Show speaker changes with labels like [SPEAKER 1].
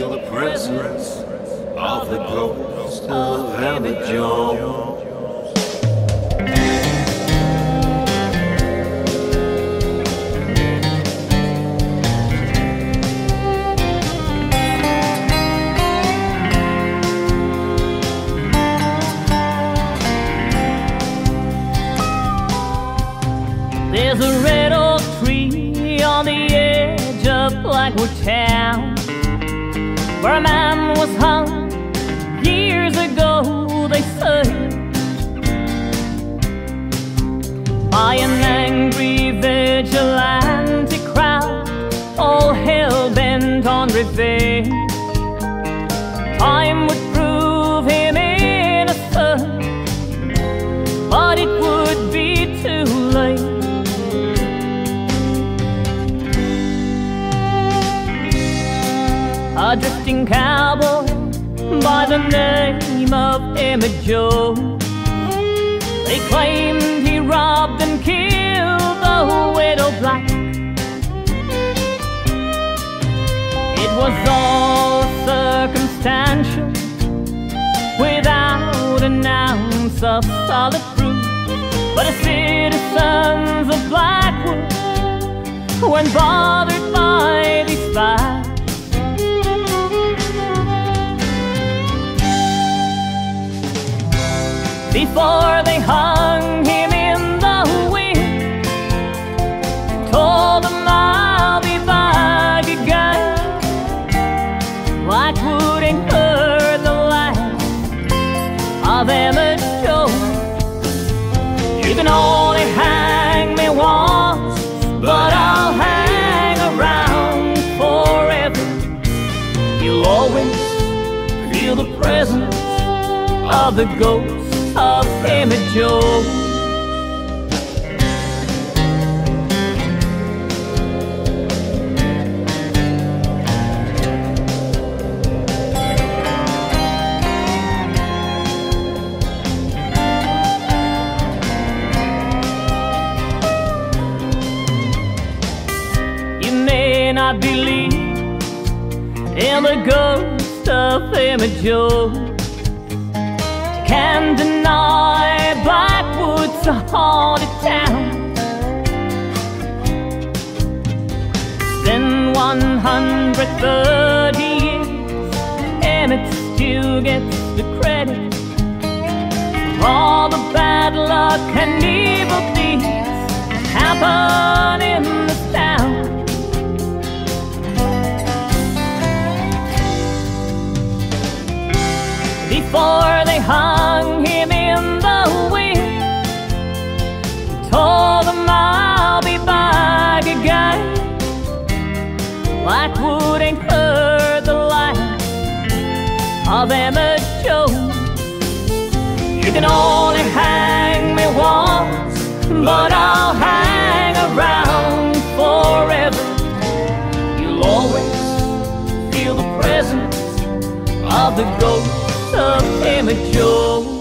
[SPEAKER 1] presence of the ghost of Emmet Jones. There's a red oak tree on the edge of Blackwood Town Where a man was hung years ago, they say. By an angry vigilante crowd All hell bent on revenge. Time would A drifting cowboy by the name of Emmet Jones. They claimed he robbed and killed the widow Black. It was all circumstantial, without an ounce of solid proof. But the citizens of Blackwood weren't bothered by these before they hung him in the wind. Told him I'll be back again. Blackwood ain't heard the last of Emmet Jones. You can only hang me once, but I'll hang around forever. You'll always feel the presence of the ghost of Emmet Jones. You may not believe in the ghost of Emmet Jones can't deny Blackwood's a haunted town. It's been 130 years, it still gets the credit for all the bad luck and evil deeds happen in this town. before Blackwood ain't heard the like of Emmet Jones. You can only hang me once, but I'll hang around forever. You'll always feel the presence of the ghost of Emmet Jones.